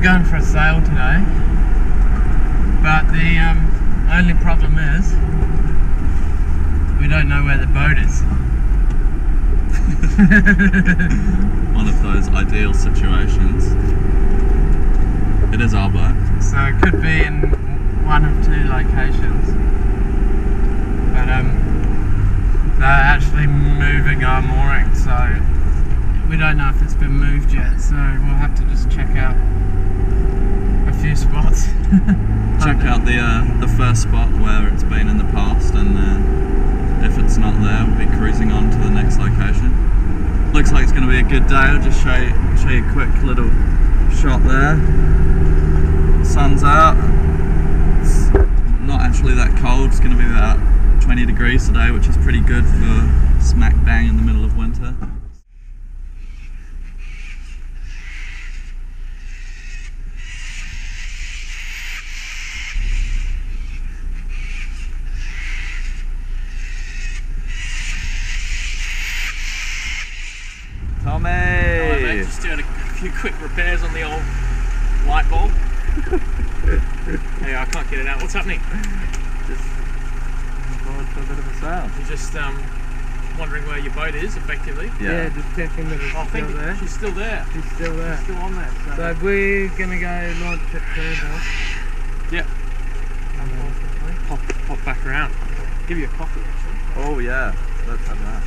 we're going for a sail today. But the um, only problem is we don't know where the boat is. One of those ideal situations. It is our boat. So it could be in one of two locations. But um, they're actually moving our mooring, so we don't know if it's been moved yet. So we'll have to just check out few spots. Check out the uh, the first spot where it's been in the past, and then if it's not there, we'll be cruising on to the next location. Looks like it's going to be a good day. I'll just show you show you a quick little shot there. Sun's out. It's not actually that cold. It's going to be about 20 degrees today, which is pretty good for smack bang in the middle of winter. Tommy! Hello, mate. Just doing a few quick repairs on the old light bulb. hey, I can't get it out. What's happening? Just looking forward to a bit of a sail. You're just um, wondering where your boat is, effectively. yeah, just checking that it's Oh, still thank there. She's still there. She's still there. Still on there. So, So we're gonna go launch it further. yeah, pop, pop back around. Give you a coffee, actually. Oh yeah, let's have that.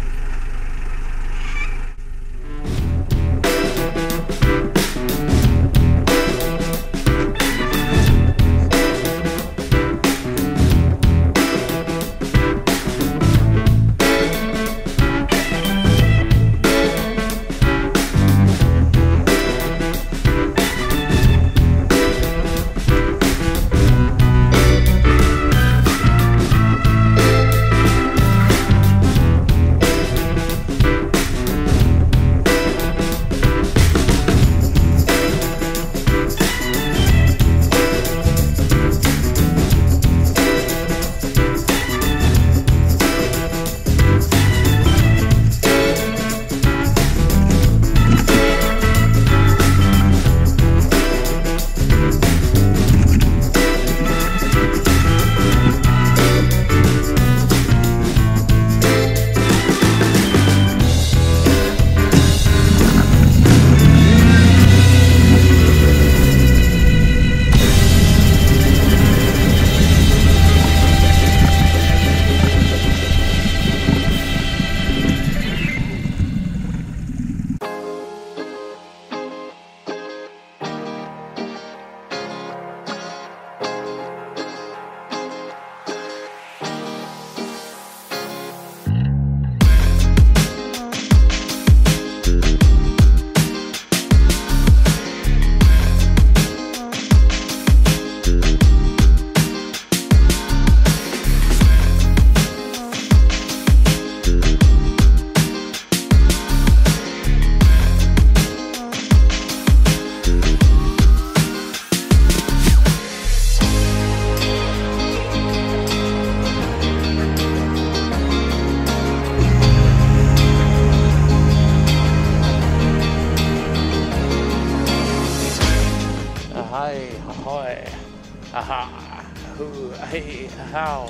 How.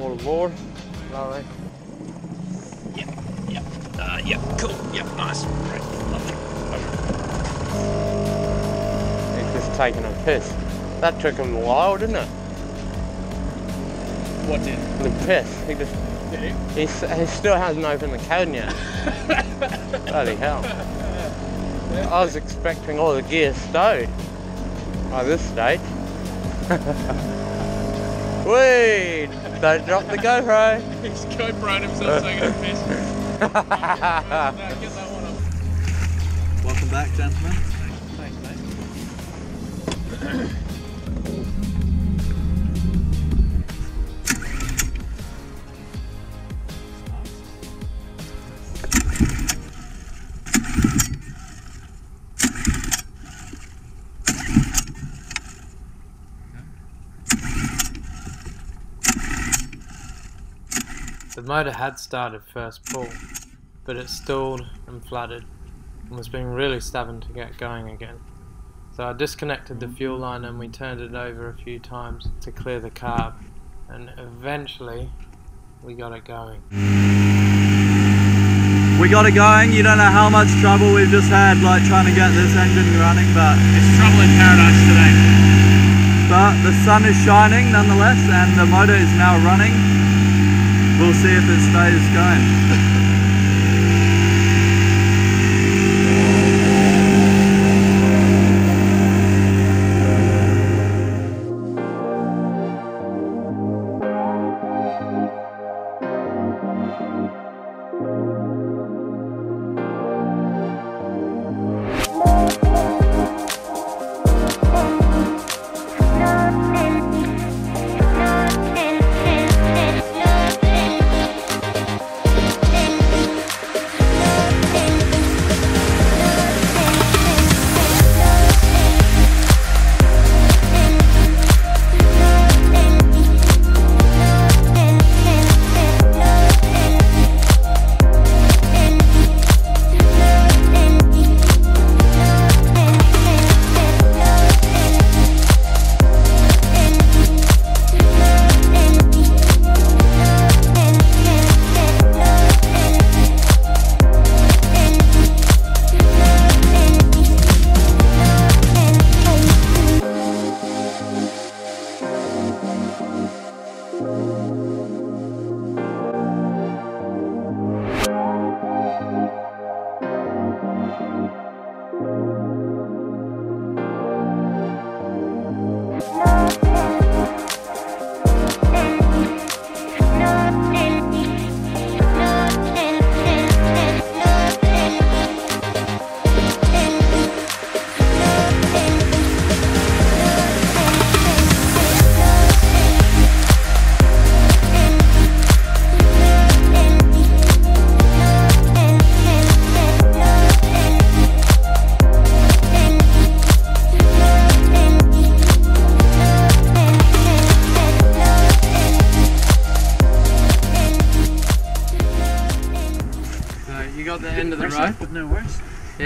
All aboard. Lovely. Yep, yep, uh, yep, cool, yep, nice, great, lovely, lovely. He's just taking a piss. That took him a while, didn't it? What did? The piss. He just, Did he? he's, he still hasn't opened the can yet. Bloody hell. I was expecting all the gears stowed by this stage. Wait! Don't drop the GoPro! He's GoProing himself taking a piss. No, get that one off. Welcome back, gentlemen. Thanks, mate. The motor had started first pull, but it stalled and flooded. and was being really stubborn to get going again. So I disconnected the fuel line and we turned it over a few times to clear the carb, and eventually we got it going. We got it going. You don't know how much trouble we've just had, like trying to get this engine running, but It's trouble in paradise today. but the sun is shining nonetheless, and the motor is now running. We'll see if it stays going.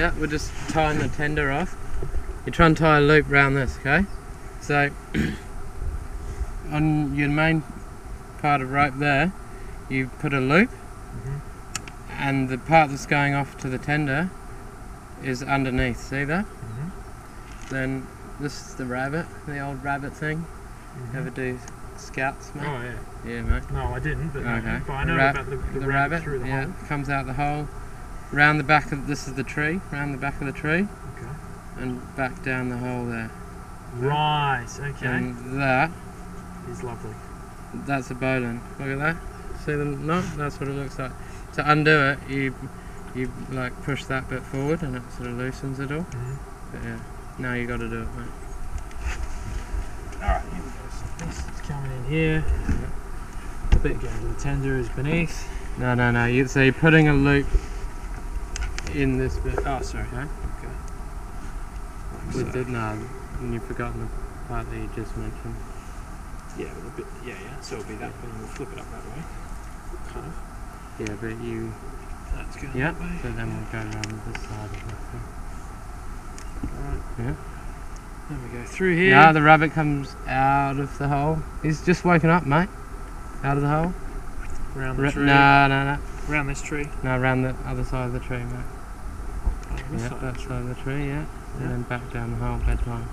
Yeah, we're just tying the tender off. You try and tie a loop around this, okay? So, on your main part of rope there, you put a loop, mm-hmm. and the part that's going off to the tender is underneath. See that? Mm-hmm. Then this is the rabbit, the old rabbit thing. Mm-hmm. Ever do scouts, mate? Oh yeah. Yeah, mate. No, I didn't. But, Okay. but I know Ra- about the, the, the rabbit, rabbit, through the yeah, hole. comes out the hole, round the back of this is the tree, round the back of the tree, Okay. and back down the hole there. Right. Okay. And that, He's lovely. that's a bowline. Look at that. See the knot? That's what it looks like. To undo it, you you like push that bit forward, and it sort of loosens it all. Mhm. But yeah, now you got to do it, mate. All right. Here we go. So this is coming in here. The bit going to the tender is beneath. No, no, no. You, so you're putting a loop in this bit. Oh, sorry. Okay. Okay. With the, no, and you've forgotten the part that you just mentioned. Yeah, but a bit. Yeah, yeah. So it'll be that, then we'll flip it up that way. Kind of. Yeah, but you. That's going Yeah. that way. So then we'll go around this side of it. Alright. Yeah. Then we go through here. Yeah, the rabbit comes out of the hole. He's just woken up, mate. Out of the hole. around the Ra- tree. no, no, no. Around this tree. No, around the other side of the tree, mate. This Yeah, side. that side of the tree, yeah. Yeah. And then back down the hole, bedtime.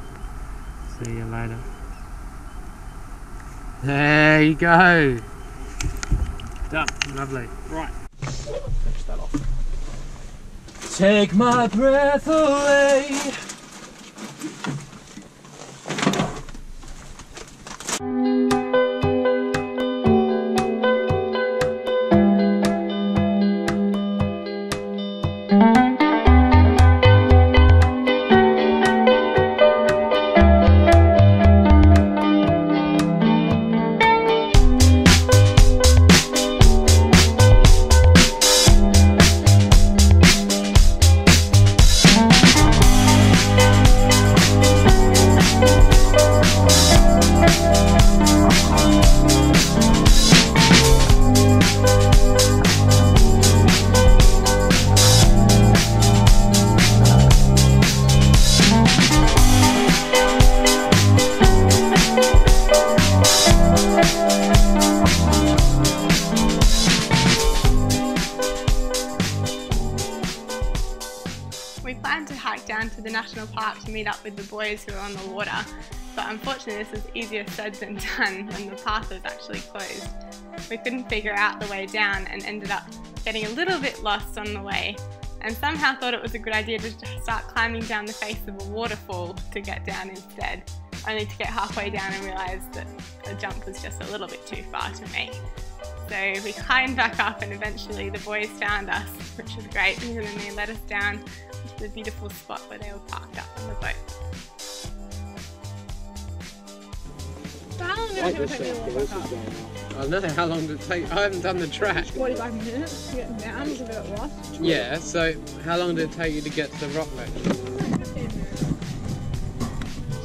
See you later. There you go. Done. Lovely. Right. Finish that off. Take my breath away. National Park to meet up with the boys who were on the water. But unfortunately, this was easier said than done when the path was actually closed. We couldn't figure out the way down and ended up getting a little bit lost on the way and somehow thought it was a good idea to start climbing down the face of a waterfall to get down instead, only to get halfway down and realise that the jump was just a little bit too far to make. So we climbed back up and eventually the boys found us, which was great, and then they let us down the beautiful spot where they were parked up on the boat. So how long did it take me to walk back up? I don't know how long did it take. I haven't done the track. 45 minutes to get down, was a bit lost. Yeah, so how long did it take you to get to the rock ledge?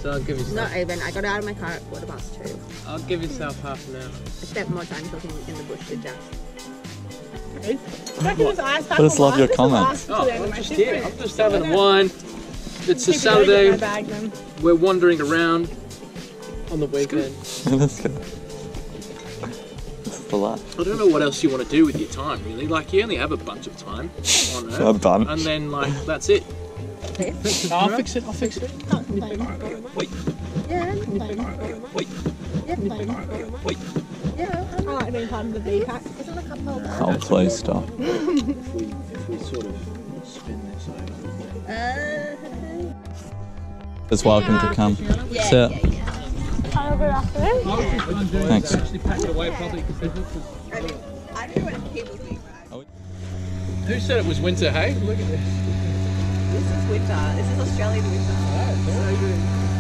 So I'll give yourself, Not even. I got out of my car at quarter past two. I'll give yourself half an hour. I spent more time talking in the bush with Jack. I reckon this ice pack I just love your comment. This will comments. last oh, until the end of my shift here. I'm just having a wine. It's a Keep it going, get my Saturday. We're wandering around on the weekend. Let's go. This is the life. I don't know what else you want to do with your time, really. Like, you only have a bunch of time on Earth. A bunch. And then, like, that's it. I'll fix it, I'll fix it. Wait. Yeah. Wait. Yeah. I like being part of the V pack. Oh, please stop. If we, if we sort of spin this over. Uh, It's welcome to come. Sit. Have a good afternoon. Thanks. I don't know what cables we ride. Who said it was winter, hey? Look at this. This is winter. This is Australian winter.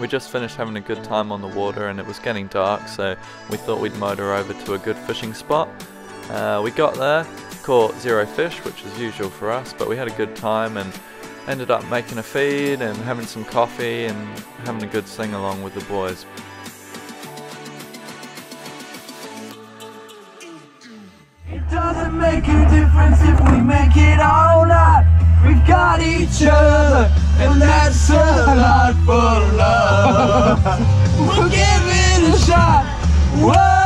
We just finished having a good time on the water and it was getting dark, so we thought we'd motor over to a good fishing spot. Uh, we got there, caught zero fish, which is usual for us, but we had a good time and ended up making a feed and having some coffee and having a good sing along with the boys. Doesn't make a difference if we make it. We've got each other, and that's a lot for love. we'll give it a shot. Whoa!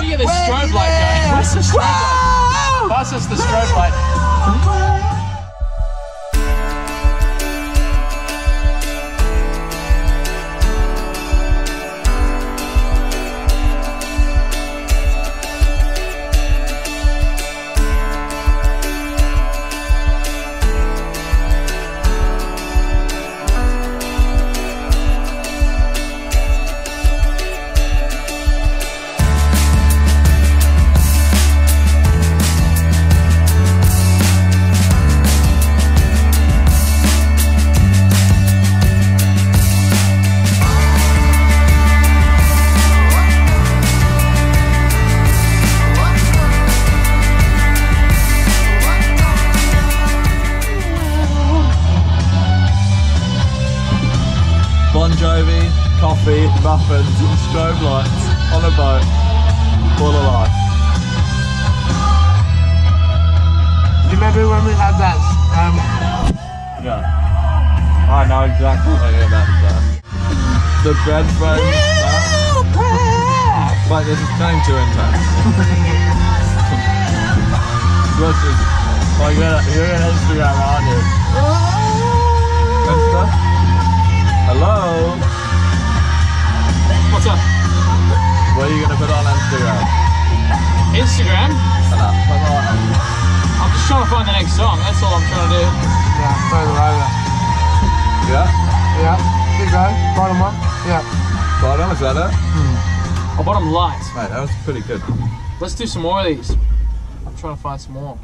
Look at this strobe light going. Where's the strobe light? Pass us the strobe light. Bon Jovi, coffee, muffins, and strobe lights on a boat. Full of life. Do you remember when we had that? Um, Yeah. I know exactly what you're about to say. The bread friends. Wait, this is getting too intense. this is. Like, you're, you're an Instagram, aren't is that it? Hmm. Oh, bottom light. Mate, that was pretty good. Let's do some more of these. I'm trying to find some more.